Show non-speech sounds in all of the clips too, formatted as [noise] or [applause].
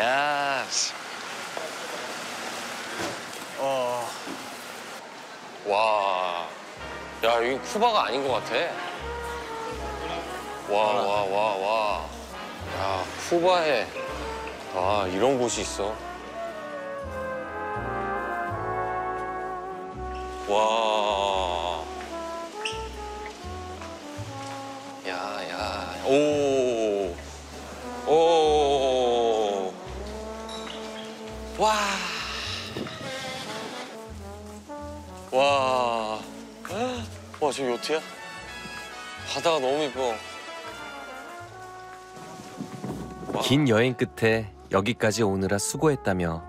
야. 씨. 어. 와. 야, 여기 쿠바가 아닌 것 같아. 와, 와, 와, 와. 야, 쿠바에. 아, 이런 곳이 있어. 와. 야, 야. 오. 와, 저기 요트야? 바다가 너무 이뻐. 긴 여행 끝에 여기까지 오느라 수고했다며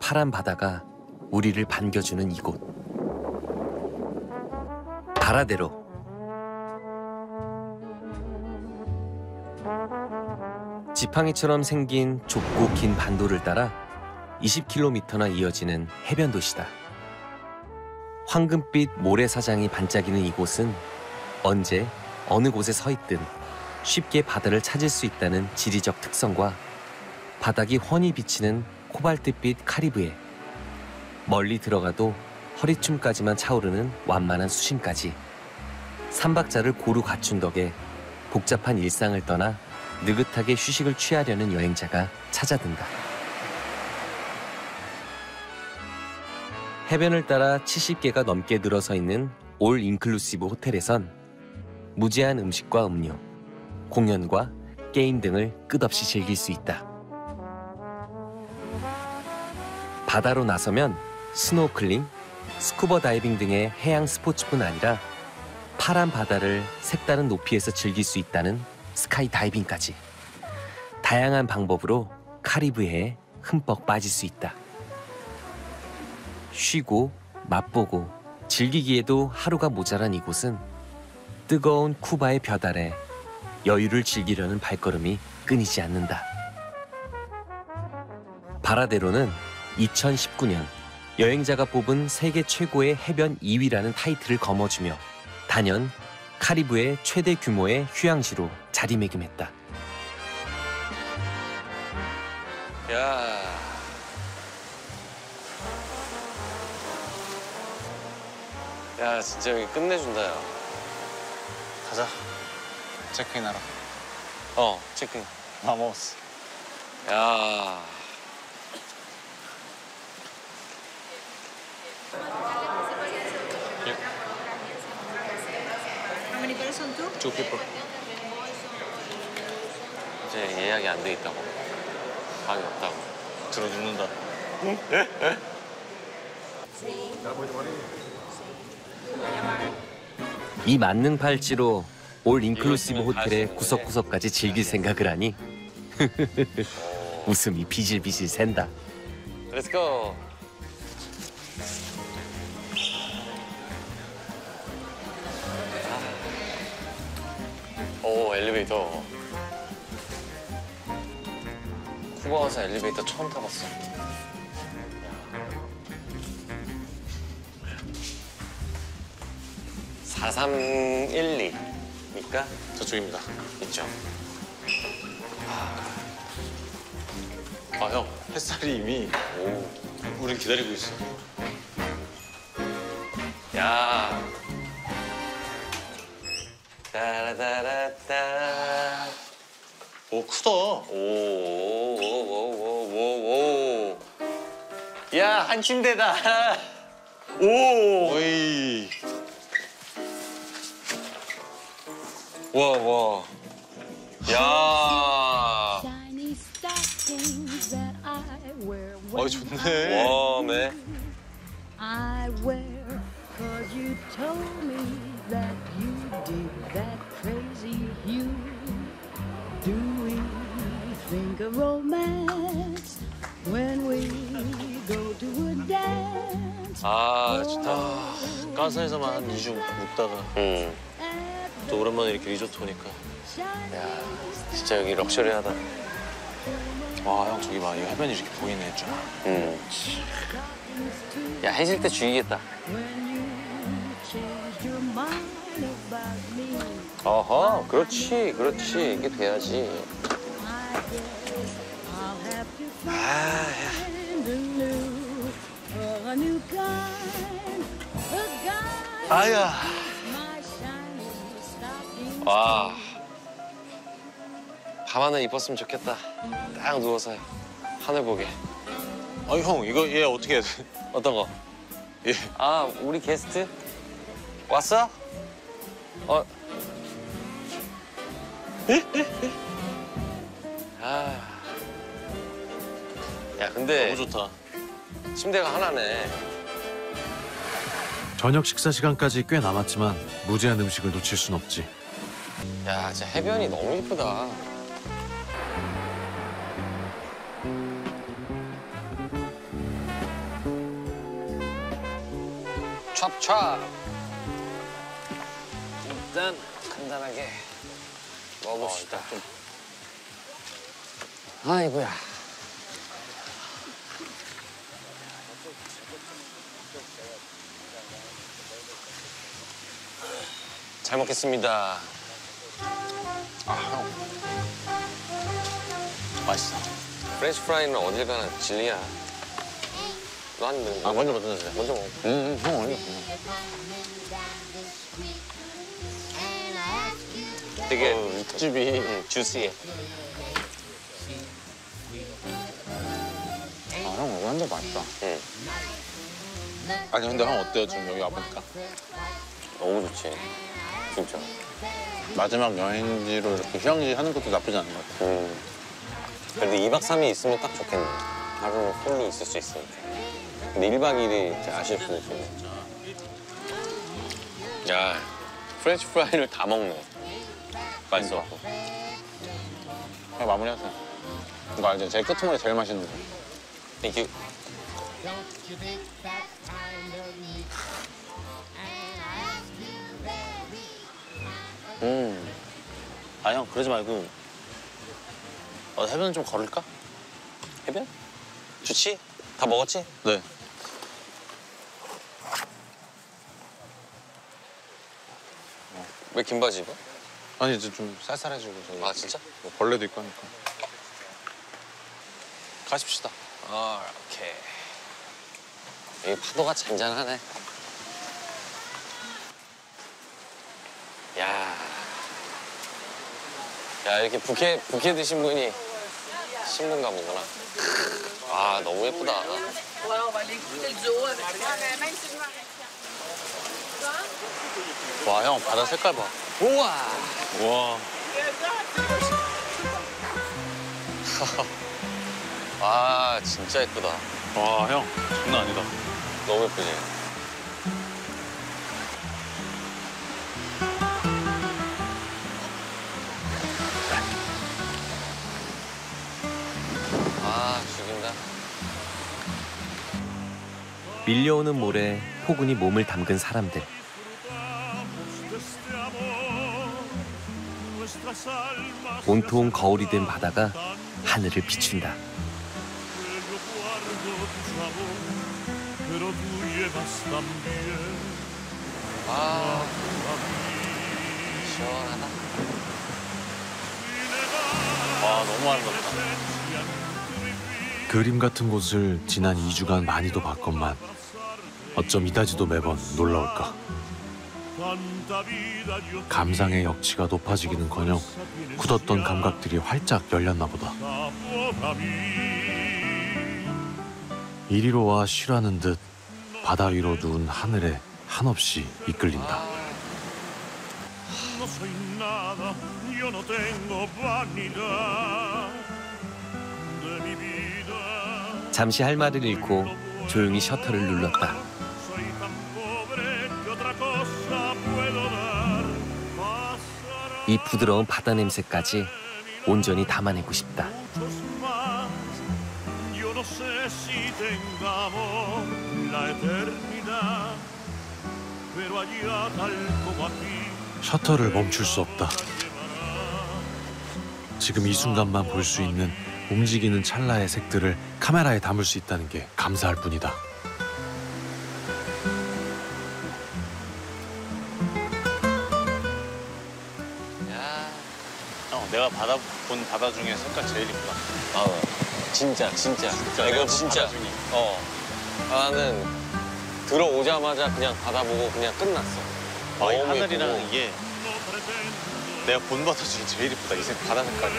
파란 바다가 우리를 반겨주는 이곳. 바라데로. 지팡이처럼 생긴 좁고 긴 반도를 따라 20km나 이어지는 해변 도시다. 황금빛 모래사장이 반짝이는 이곳은 언제 어느 곳에 서 있든 쉽게 바다를 찾을 수 있다는 지리적 특성과 바닥이 훤히 비치는 코발트빛 카리브해 멀리 들어가도 허리춤까지만 차오르는 완만한 수심까지 삼박자를 고루 갖춘 덕에 복잡한 일상을 떠나 느긋하게 휴식을 취하려는 여행자가 찾아든다. 해변을 따라 70개가 넘게 늘어서 있는 올 인클루시브 호텔에선 무제한 음식과 음료, 공연과 게임 등을 끝없이 즐길 수 있다. 바다로 나서면 스노클링, 스쿠버 다이빙 등의 해양 스포츠뿐 아니라 파란 바다를 색다른 높이에서 즐길 수 있다는 스카이 다이빙까지 다양한 방법으로 카리브해에 흠뻑 빠질 수 있다. 쉬고 맛보고 즐기기에도 하루가 모자란 이곳은 뜨거운 쿠바의 볕 아래 여유를 즐기려는 발걸음이 끊이지 않는다. 바라데로는 2019년 여행자가 뽑은 세계 최고의 해변 2위라는 타이틀을 거머쥐며 단연 카리브의 최대 규모의 휴양지로 자리매김했다. 야. 야, 진짜 여기 끝내준다, 야. 가자. 체크인 하러. 어, 체크인. 마모스. 야. How many person too? Two people. 이제 예약이 안 돼 있다고. 방이 없다고. 들어 눕는다. 이 만능 팔찌로 올 인클루시브 호텔의 구석구석까지 즐길 생각을 하니 [laughs] 웃음이 비질비질 샌다. Let's go. 오, 엘리베이터. 쿠바 와서 엘리베이터 처음 타봤어. (4312) 니까 저쪽입니다. 있죠 아, 형. 햇살이 이미 오. 우린 기다리고 있어. 야. 따라따라따. 오, 크다. 오오오오오오. 야, 한 침대다. 오. 어이. 와, 와. 야. When 좋네. 와, 매. I wear cause you told me that you did that crazy you do we think of romance when we go to a dance 아, 좋다. 까사에서만 한 2주 묵다가 응. 또 오랜만에 이렇게 리조트 오니까. 야, 진짜 여기 럭셔리하다. 와, 형 저기 봐. 이 해변이 이렇게 보이네, 쫙. 응. 야, 해질 때 죽이겠다. 어허, 그렇지, 그렇지. 이게 돼야지. Guess I'll have 와. 밤하늘 이뻤으면 좋겠다. 딱 누워서 하늘 보게. 아니 형 이거 얘 어떻게 해야 돼? 어떤 거? 얘 아, 우리 게스트? 왔어? 어. 아. 야, 근데 너무 좋다. 침대가 하나네. 저녁 식사 시간까지 꽤 남았지만 무제한 음식을 놓칠 순 없지. 야, 진짜 해변이 너무 이쁘다. 찹찹. 일단 간단하게 먹읍시다. 아이고야. 잘 먹겠습니다. 맛있어. 프렌치 프라이는 어딜 가나 진리야. 너 한 입. 아 먼저 먼저 드세요. 먼저 먹어. 응, 형 아니. 되게 어, 육즙이. 응, 주시해. 아 형 이거 완전 맛있다. 응. 아니 근데 형 어때요 지금 여기 와보니까? 너무 좋지. 진짜. 마지막 여행지로 이렇게 휴양지 하는 것도 나쁘지 않은 것 같아. 음. 그래도 2박 3일 있으면 딱 좋겠네. 하루는 풀로 있을 수 있으니까. 근데 1박 2일이 이제 아실 수도 있겠네. 야, 프렌치 프라이를 다 먹네. 맛있어. 그냥 마무리하세요. 이거 알지? 제일 끝머리 제일 맛있는 거. 이게 음. 아 형 그러지 말고 어, 해변 좀 걸을까? 해변? 좋지? 다 먹었지? 네. 왜 긴 바지 입어? 아니 이제 좀 쌀쌀해지고 저기. 아, 진짜? 뭐 벌레도 있고 하니까. 가십시다. 아, 오케이. 여기 파도가 잔잔하네. 야. 야, 이렇게 부케, 부케 드신 분이 신분가 보구나. 아, 너무 예쁘다. 와 형 바다 색깔 봐. 우와. 와. [laughs] 아, 진짜 예쁘다. 와 형 장난 아니다. 너무 예쁘지? 밀려오는 모래 포근히 몸을 담근 사람들. 온통 거울이 된 바다가 하늘을 비춘다. 아, 시원하다. 와 너무 아름답다. 그림 같은 곳을 지난 2주간 많이도 봤건만 어쩜 이다지도 매번 놀라울까. 감상의 역치가 높아지기는커녕 굳었던 감각들이 활짝 열렸나 보다. 이리로 와 쉬라는 듯 바다 위로 누운 하늘에 한없이 이끌린다. 잠시 할 말을 잃고 조용히 셔터를 눌렀다. 이 부드러운 바다 냄새까지 온전히 담아내고 싶다. 셔터를 멈출 수 없다. 지금 이 순간만 볼 수 있는 움직이는 찰나의 색들을 카메라에 담을 수 있다는 게 감사할 뿐이다. 야, 형 내가 바다 본 바다 중에 색깔 제일 이쁘다. 아, 진짜 진짜. 진짜 이거 내가 진짜. 바다 중에. 어. 나는 들어오자마자 그냥 바다 보고 그냥 끝났어. 아, 이 하늘이랑. 이게 내가 본 바다 중에 제일 이쁘다. 이 색, 바다 색깔이.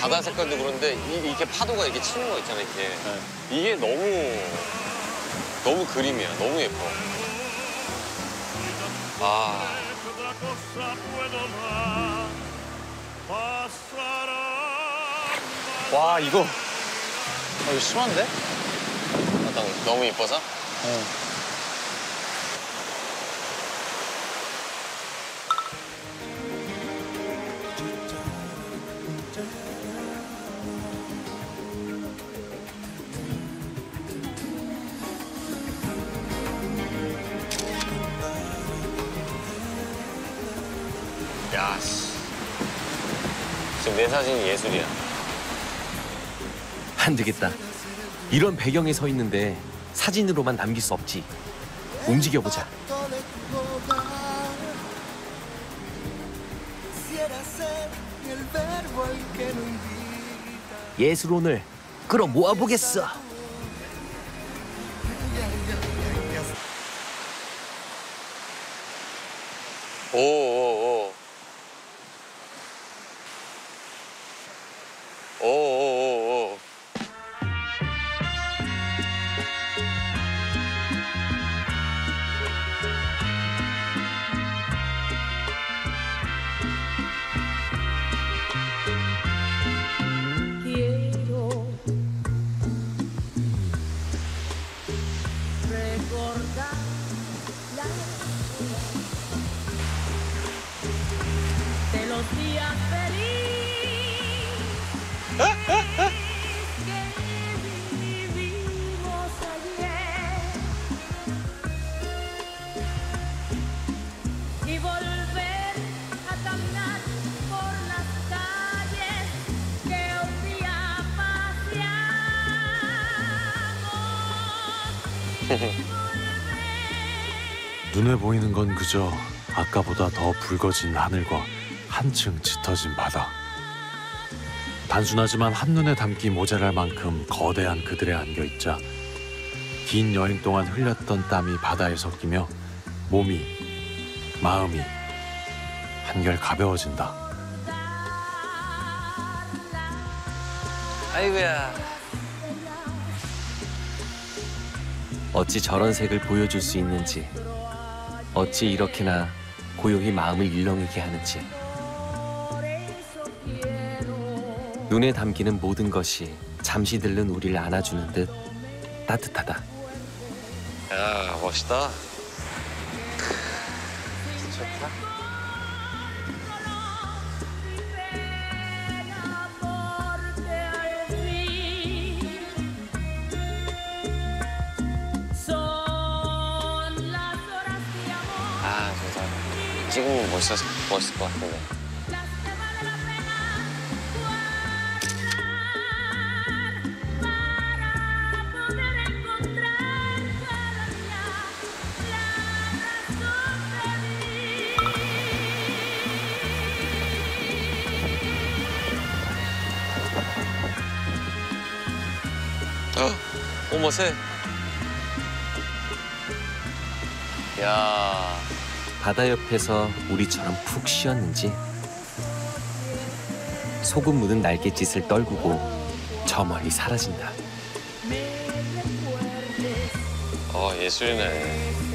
바다 색깔도 그런데 이, 이렇게 파도가 이렇게 치는 거 있잖아 이렇게. 네. 이게 너무 너무 그림이야. 너무 예뻐. 아. 와, 이거. 아, 이거 심한데? 너무 예뻐서? 어. 지금 내 사진이 예술이야. 안 되겠다. 이런 배경에 서 있는데 사진으로만 남길 수 없지. 움직여보자. 예술혼을 끌어모아 보겠어. 오 [laughs] 눈에 보이는 건 그저 아까보다 더 붉어진 하늘과 한층 짙어진 바다. 단순하지만 한눈에 담기 모자랄 만큼 거대한 그들에 안겨 있자 긴 여행 동안 흘렸던 땀이 바다에 섞이며 몸이 마음이 한결 가벼워진다. 아이고야. 어찌 저런 색을 보여줄 수 있는지, 어찌 이렇게나 고요히 마음을 일렁이게 하는지. 눈에 담기는 모든 것이 잠시 들른 우리를 안아주는 듯 따뜻하다. 야 멋있다. pena 찍으면 멋있어 멋있을 것 같은데. 어, 어머 새. 야. 바다 옆에서 우리처럼 푹 쉬었는지 소금 묻은 날갯짓을 떨구고 저 멀리 사라진다. 어 예술이네.